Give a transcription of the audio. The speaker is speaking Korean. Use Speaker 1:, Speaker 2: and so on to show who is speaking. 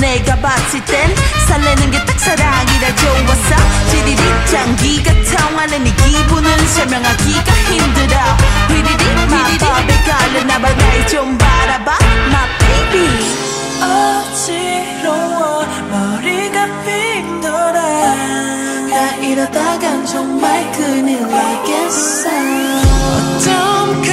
Speaker 1: 내가 봤을 땐 설레는 게 딱 사랑이라 좋았어. 지리리 장기가 통하는 이 기분은 설명하기가 힘들어. 위리리 my baby girl 나발 날좀 바라봐 my baby.
Speaker 2: 어지러워 머리가 핑더라 나 이러다간 정말 큰일 나겠어. 어쩜 그